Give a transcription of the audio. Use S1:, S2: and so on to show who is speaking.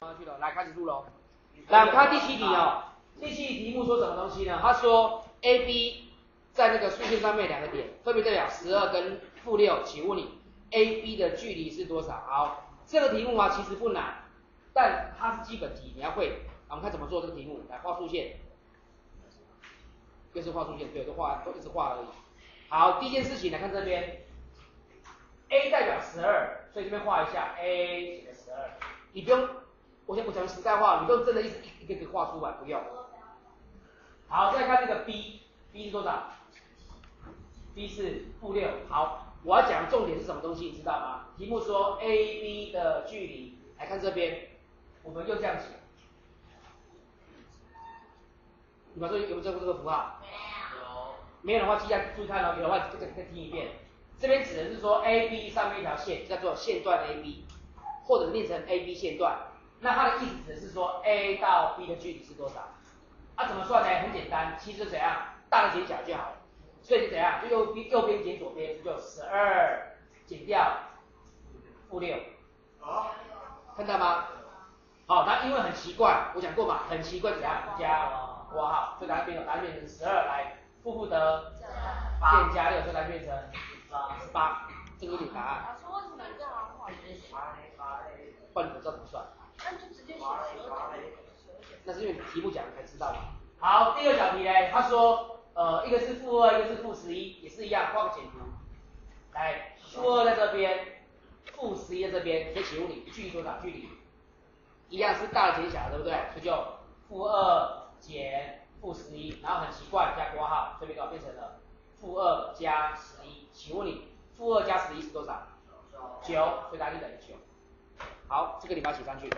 S1: 上去了，来开始录喽。来，我们看第七题哦。第七题题目说什么东西呢？他说 A、B 在那个竖线上面两个点，分别代表十二跟负六，请问你 A、B 的距离是多少？好，这个题目啊其实不难，但它是基本题，你要会。我们看怎么做这个题目，来画竖线，又是画竖线，对，都画都一直画而已。好，第一件事情来看这边，A 代表十二，所以这边画一下 A 写个十二，你不用。我先我讲实在话，你都真的一直一个一个画出来，不用。好，再看这个 B，B 是多少？B 是负六。好，我要讲重点是什么东西，你知道吗？题目说 A、B 的距离，来看这边，我们又这样写。你们说有没有见过这个符号？
S2: 没有。
S1: 没有的话，记下注意看哦，有的话再再听一遍。这边指的是说 A、B 上面一条线叫做线段 AB，或者念成 AB 线段。那它的意思指的是说 A 到 B 的距离是多少？啊，怎么算呢？很简单，其实怎样，大的减小就好了。所以怎样，就右边右边减左边，就十二减掉负六。好，看到吗？好，那因为很奇怪，我讲过嘛，很奇怪怎样加括号，所以答案变成答案变成十二来负负得变加六，所以答案变成十八，这个就是答案。
S2: 老师为什么这样画？
S1: 换你们知道怎么算？
S2: 那就直接写
S1: 那是因为题目讲才知道的。好，第二小题呢，他说，呃，一个是负二，一个是负十一，也是一样，画个简图。来，负二在这边，负十一在这边，所以请问你距离多少？距离一样是大的减小，对不对？所以就负二减负十一，然后很奇怪加括号，这边搞变成了负二加十一。请问你负二加十一是多少？九，所以答就等于九。好，这个你把它写上去。